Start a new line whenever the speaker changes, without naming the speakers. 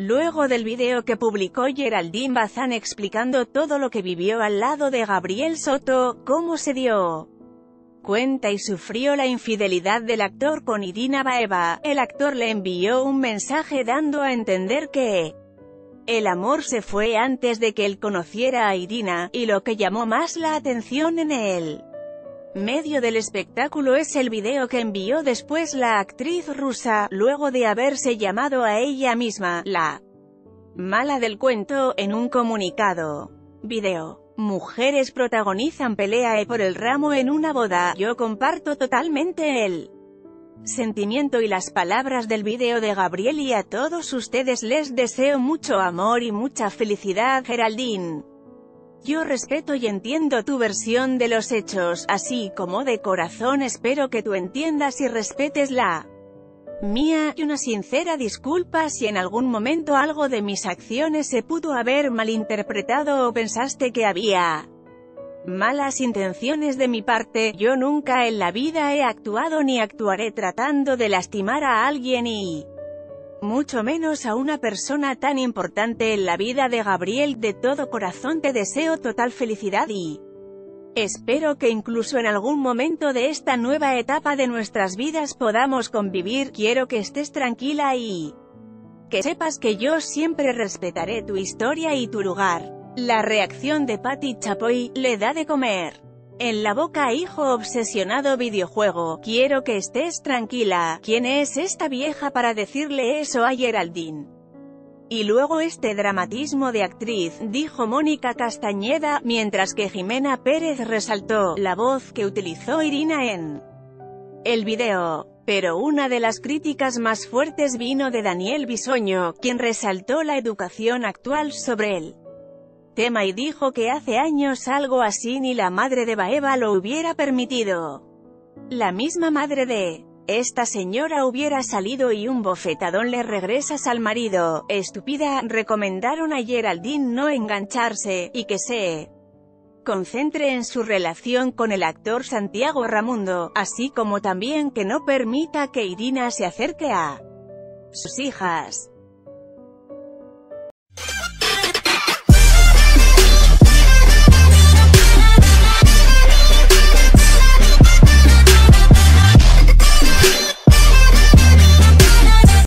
Luego del video que publicó Geraldine Bazán explicando todo lo que vivió al lado de Gabriel Soto, cómo se dio cuenta y sufrió la infidelidad del actor con Irina Baeva, el actor le envió un mensaje dando a entender que el amor se fue antes de que él conociera a Irina, y lo que llamó más la atención en él medio del espectáculo es el video que envió después la actriz rusa, luego de haberse llamado a ella misma, la mala del cuento, en un comunicado. Video. Mujeres protagonizan pelea por el ramo en una boda, yo comparto totalmente el sentimiento y las palabras del video de Gabriel y a todos ustedes les deseo mucho amor y mucha felicidad Geraldine. Yo respeto y entiendo tu versión de los hechos, así como de corazón espero que tú entiendas y respetes la mía, y una sincera disculpa si en algún momento algo de mis acciones se pudo haber malinterpretado o pensaste que había malas intenciones de mi parte, yo nunca en la vida he actuado ni actuaré tratando de lastimar a alguien y mucho menos a una persona tan importante en la vida de Gabriel, de todo corazón te deseo total felicidad y espero que incluso en algún momento de esta nueva etapa de nuestras vidas podamos convivir, quiero que estés tranquila y que sepas que yo siempre respetaré tu historia y tu lugar. La reacción de Patty Chapoy, le da de comer. En la boca hijo obsesionado videojuego, quiero que estés tranquila, ¿quién es esta vieja para decirle eso a Geraldine? Y luego este dramatismo de actriz, dijo Mónica Castañeda, mientras que Jimena Pérez resaltó, la voz que utilizó Irina en el video. Pero una de las críticas más fuertes vino de Daniel Bisoño, quien resaltó la educación actual sobre él tema y dijo que hace años algo así ni la madre de Baeva lo hubiera permitido. La misma madre de esta señora hubiera salido y un bofetadón le regresas al marido, estúpida, recomendaron a Geraldine no engancharse, y que se concentre en su relación con el actor Santiago Ramundo, así como también que no permita que Irina se acerque a sus hijas.